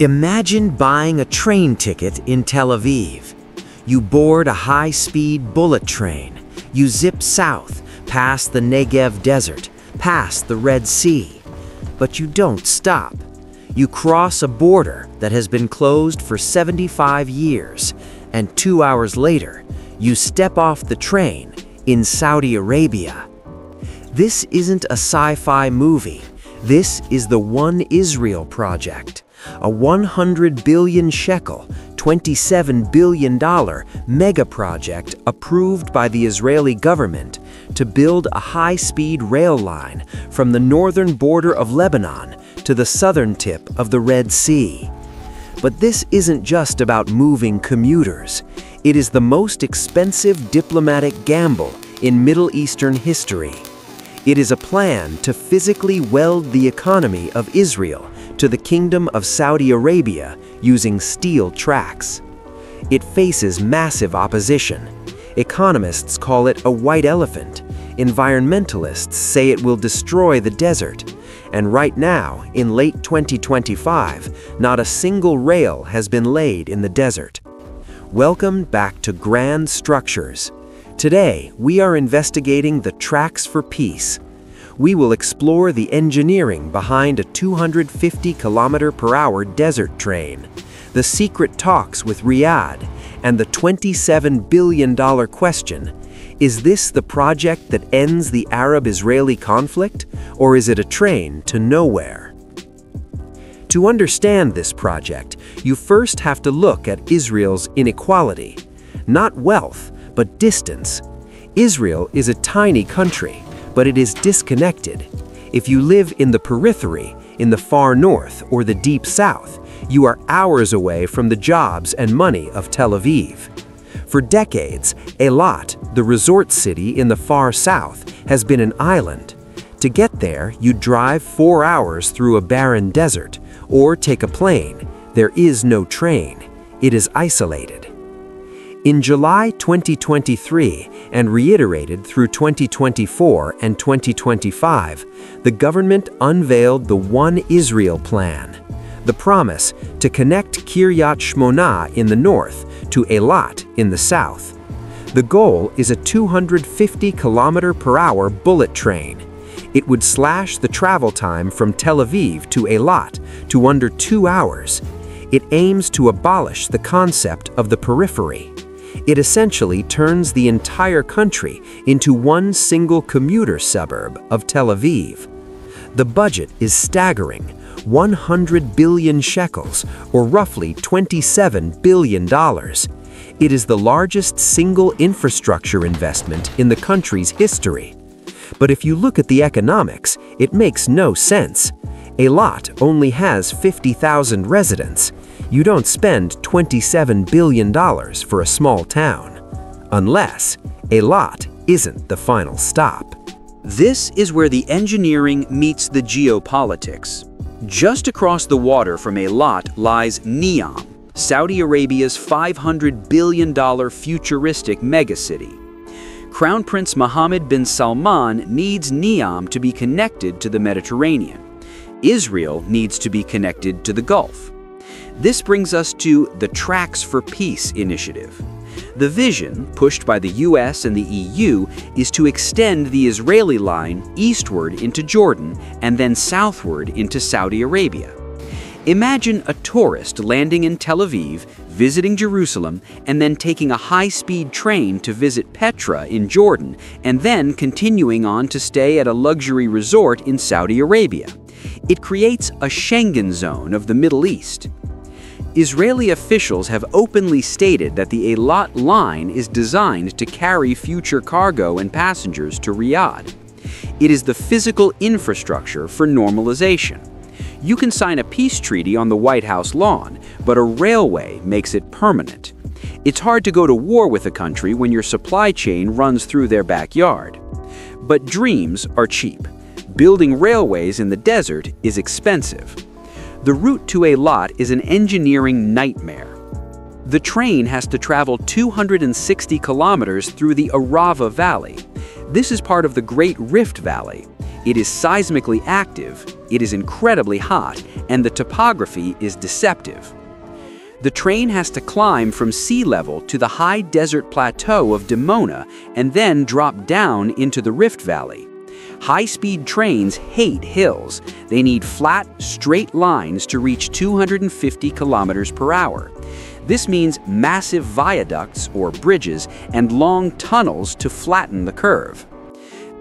Imagine buying a train ticket in Tel Aviv. You board a high-speed bullet train. You zip south, past the Negev desert, past the Red Sea. But you don't stop. You cross a border that has been closed for 75 years, and two hours later, you step off the train in Saudi Arabia. This isn't a sci-fi movie. This is the One Israel Project a 100 billion shekel, $27 billion mega project approved by the Israeli government to build a high-speed rail line from the northern border of Lebanon to the southern tip of the Red Sea. But this isn't just about moving commuters. It is the most expensive diplomatic gamble in Middle Eastern history. It is a plan to physically weld the economy of Israel to the Kingdom of Saudi Arabia using steel tracks. It faces massive opposition. Economists call it a white elephant. Environmentalists say it will destroy the desert. And right now, in late 2025, not a single rail has been laid in the desert. Welcome back to Grand Structures. Today, we are investigating the Tracks for Peace, we will explore the engineering behind a 250 km per hour desert train, the secret talks with Riyadh, and the $27 billion question, is this the project that ends the Arab-Israeli conflict, or is it a train to nowhere? To understand this project, you first have to look at Israel's inequality. Not wealth, but distance. Israel is a tiny country, but it is disconnected. If you live in the periphery, in the far north or the deep south, you are hours away from the jobs and money of Tel Aviv. For decades, Eilat, the resort city in the far south, has been an island. To get there, you drive four hours through a barren desert, or take a plane. There is no train. It is isolated. In July 2023, and reiterated through 2024 and 2025, the government unveiled the One Israel Plan, the promise to connect Kiryat Shmona in the north to Eilat in the south. The goal is a 250 km per hour bullet train. It would slash the travel time from Tel Aviv to Eilat to under two hours. It aims to abolish the concept of the periphery. It essentially turns the entire country into one single commuter suburb of Tel Aviv. The budget is staggering, 100 billion shekels, or roughly $27 billion. It is the largest single infrastructure investment in the country's history. But if you look at the economics, it makes no sense. Eilat only has 50,000 residents, you don't spend $27 billion for a small town. Unless Eilat isn't the final stop. This is where the engineering meets the geopolitics. Just across the water from Eilat lies Neom, Saudi Arabia's $500 billion futuristic megacity. Crown Prince Mohammed bin Salman needs Neom to be connected to the Mediterranean. Israel needs to be connected to the Gulf. This brings us to the Tracks for Peace initiative. The vision, pushed by the US and the EU, is to extend the Israeli line eastward into Jordan and then southward into Saudi Arabia. Imagine a tourist landing in Tel Aviv, visiting Jerusalem, and then taking a high-speed train to visit Petra in Jordan, and then continuing on to stay at a luxury resort in Saudi Arabia. It creates a Schengen zone of the Middle East. Israeli officials have openly stated that the Eilat line is designed to carry future cargo and passengers to Riyadh. It is the physical infrastructure for normalization. You can sign a peace treaty on the White House lawn, but a railway makes it permanent. It's hard to go to war with a country when your supply chain runs through their backyard. But dreams are cheap. Building railways in the desert is expensive. The route to Eilat is an engineering nightmare. The train has to travel 260 kilometers through the Arava Valley. This is part of the Great Rift Valley. It is seismically active, It is incredibly hot, and the topography is deceptive. The train has to climb from sea level to the high desert plateau of Dimona and then drop down into the Rift Valley. High-speed trains hate hills. They need flat, straight lines to reach 250 kilometers per hour. This means massive viaducts or bridges and long tunnels to flatten the curve.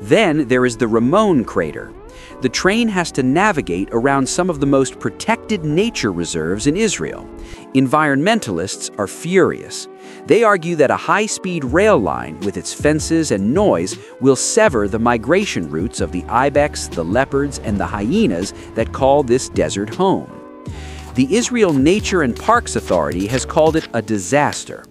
Then there is the Ramon crater. The train has to navigate around some of the most protected nature reserves in Israel. Environmentalists are furious. They argue that a high-speed rail line with its fences and noise will sever the migration routes of the ibex, the leopards, and the hyenas that call this desert home. The Israel Nature and Parks Authority has called it a disaster.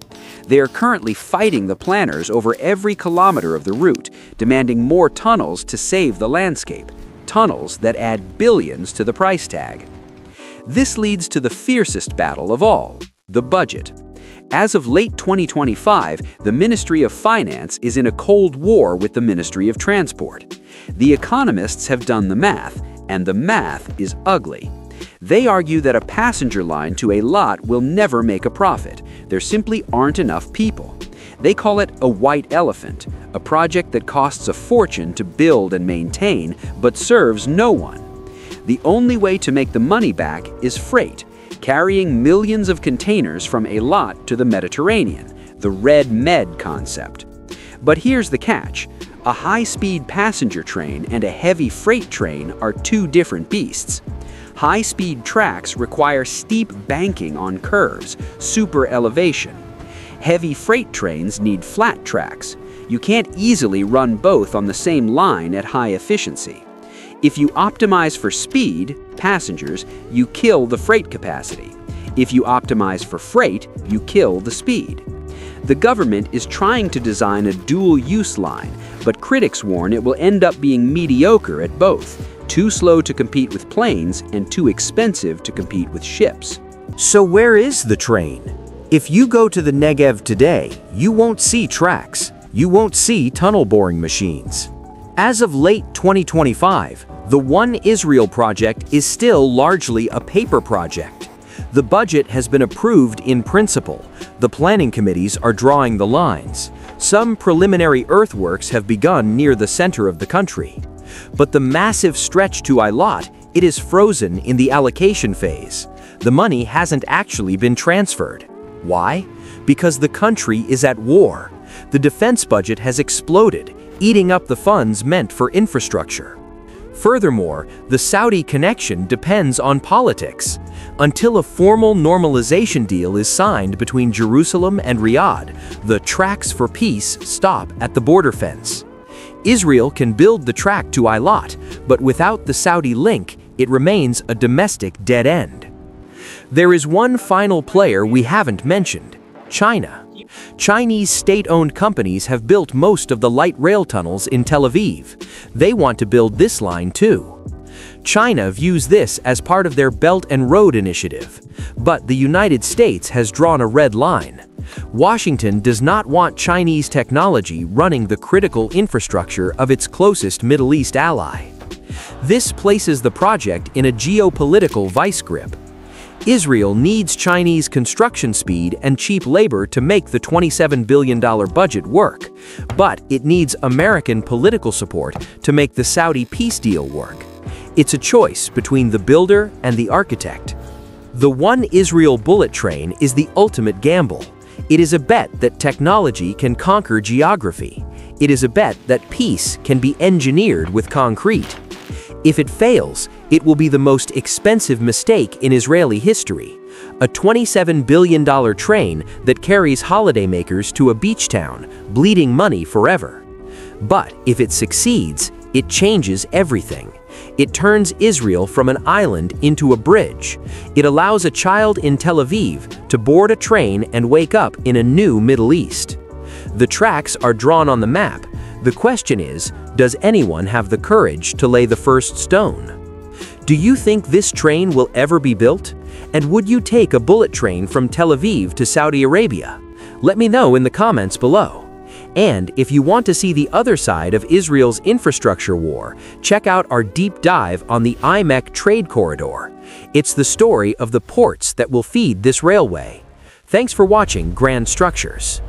They are currently fighting the planners over every kilometer of the route, demanding more tunnels to save the landscape, tunnels that add billions to the price tag. This leads to the fiercest battle of all, the budget. As of late 2025, the Ministry of Finance is in a cold war with the Ministry of Transport. The economists have done the math, and the math is ugly. They argue that a passenger line to Eilat will never make a profit. There simply aren't enough people. They call it a white elephant, a project that costs a fortune to build and maintain, but serves no one. The only way to make the money back is freight, carrying millions of containers from Eilat to the Mediterranean, the Red Med concept. But here's the catch. A high-speed passenger train and a heavy freight train are two different beasts. High-speed tracks require steep banking on curves, super elevation. Heavy freight trains need flat tracks. You can't easily run both on the same line at high efficiency. If you optimize for speed, passengers, you kill the freight capacity. If you optimize for freight, you kill the speed. The government is trying to design a dual-use line, but critics warn it will end up being mediocre at both, too slow to compete with planes and too expensive to compete with ships. So where is the train? If you go to the Negev today, you won't see tracks. You won't see tunnel boring machines. As of late 2025, the One Israel project is still largely a paper project. The budget has been approved in principle. The planning committees are drawing the lines. Some preliminary earthworks have begun near the center of the country. But the massive stretch to Eilat, it is frozen in the allocation phase. The money hasn't actually been transferred. Why? Because the country is at war. The defense budget has exploded, eating up the funds meant for infrastructure. Furthermore, the Saudi connection depends on politics. Until a formal normalization deal is signed between Jerusalem and Riyadh, the tracks for peace stop at the border fence. Israel can build the track to Eilat, but without the Saudi link, it remains a domestic dead end. There is one final player we haven't mentioned, China. Chinese state-owned companies have built most of the light rail tunnels in Tel Aviv. They want to build this line too. China views this as part of their Belt and Road Initiative, but the United States has drawn a red line. Washington does not want Chinese technology running the critical infrastructure of its closest Middle East ally. This places the project in a geopolitical vice grip. Israel needs Chinese construction speed and cheap labor to make the $27 billion budget work, but it needs American political support to make the Saudi peace deal work. It's a choice between the builder and the architect. The One Israel bullet train is the ultimate gamble. It is a bet that technology can conquer geography. It is a bet that peace can be engineered with concrete. If it fails, it will be the most expensive mistake in Israeli history. A $27 billion train that carries holidaymakers to a beach town, bleeding money forever. But if it succeeds, it changes everything. It turns Israel from an island into a bridge. It allows a child in Tel Aviv to board a train and wake up in a new Middle East. The tracks are drawn on the map. The question is, does anyone have the courage to lay the first stone? Do you think this train will ever be built? And would you take a bullet train from Tel Aviv to Saudi Arabia? Let me know in the comments below. And if you want to see the other side of Israel's infrastructure war, check out our deep dive on the IMEC trade corridor. It's the story of the ports that will feed this railway. Thanks for watching Grand Structures.